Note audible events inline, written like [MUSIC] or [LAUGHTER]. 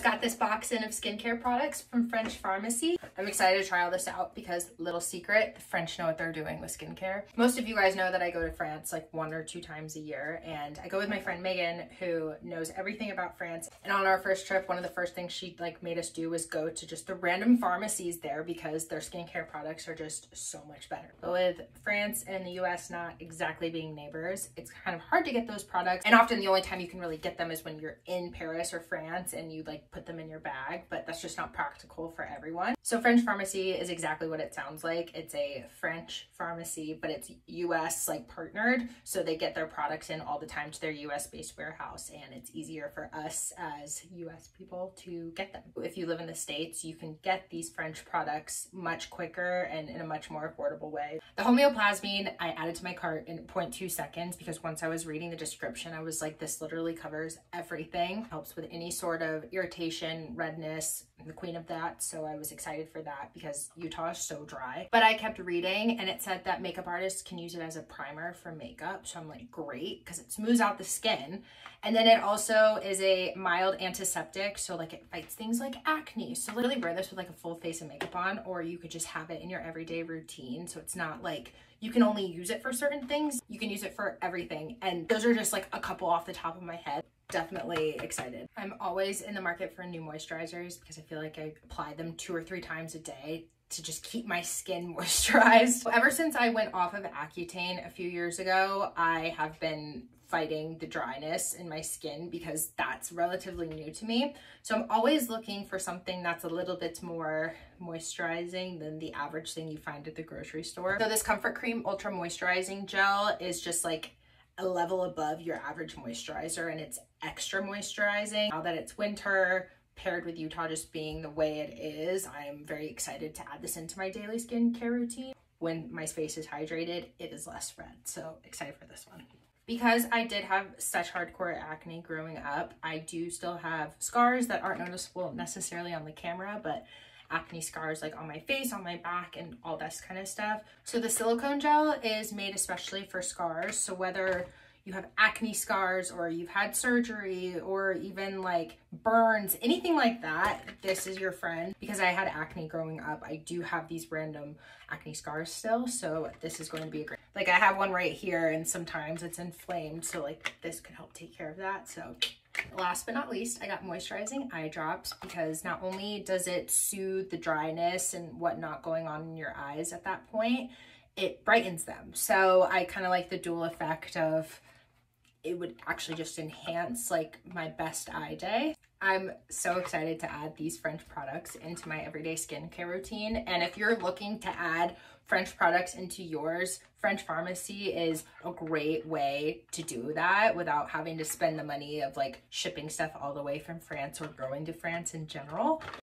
just got this box in of skincare products from French Pharmacy. I'm excited to try all this out because little secret, the French know what they're doing with skincare. Most of you guys know that I go to France like one or two times a year and I go with my friend Megan who knows everything about France. And on our first trip, one of the first things she like made us do was go to just the random pharmacies there because their skincare products are just so much better. But with France and the US not exactly being neighbors, it's kind of hard to get those products. And often the only time you can really get them is when you're in Paris or France and you like put them in your bag, but that's just not practical for everyone. So French Pharmacy is exactly what it sounds like. It's a French pharmacy, but it's US like partnered. So they get their products in all the time to their US based warehouse and it's easier for us as US people to get them. If you live in the States, you can get these French products much quicker and in a much more affordable way. The homeoplasmine I added to my cart in 0.2 seconds because once I was reading the description, I was like, this literally covers everything. Helps with any sort of irritation, redness, I'm the queen of that. So I was excited for that because Utah is so dry. But I kept reading and it said that makeup artists can use it as a primer for makeup. So I'm like, great, because it smooths out the skin. And then it also is a mild antiseptic. So like it fights things like acne. So literally wear this with like a full face of makeup on, or you could just have it in your everyday routine. So it's not like you can only use it for certain things. You can use it for everything. And those are just like a couple off the top of my head definitely excited. I'm always in the market for new moisturizers because I feel like I apply them two or three times a day to just keep my skin [LAUGHS] moisturized. Ever since I went off of Accutane a few years ago, I have been fighting the dryness in my skin because that's relatively new to me. So I'm always looking for something that's a little bit more moisturizing than the average thing you find at the grocery store. So this Comfort Cream Ultra Moisturizing Gel is just like a level above your average moisturizer and it's extra moisturizing. Now that it's winter, paired with Utah just being the way it is, I'm very excited to add this into my daily skincare routine. When my face is hydrated, it is less red. So excited for this one. Because I did have such hardcore acne growing up, I do still have scars that aren't noticeable necessarily on the camera, but acne scars like on my face, on my back, and all this kind of stuff. So the silicone gel is made especially for scars. So whether you have acne scars or you've had surgery or even like burns, anything like that, this is your friend. Because I had acne growing up, I do have these random acne scars still. So this is going to be a great, like I have one right here and sometimes it's inflamed. So like this could help take care of that. So Last but not least, I got moisturizing eye drops because not only does it soothe the dryness and whatnot going on in your eyes at that point, it brightens them. So I kind of like the dual effect of it would actually just enhance like my best eye day. I'm so excited to add these French products into my everyday skincare routine. And if you're looking to add French products into yours, French Pharmacy is a great way to do that without having to spend the money of like shipping stuff all the way from France or going to France in general.